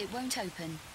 It won't open.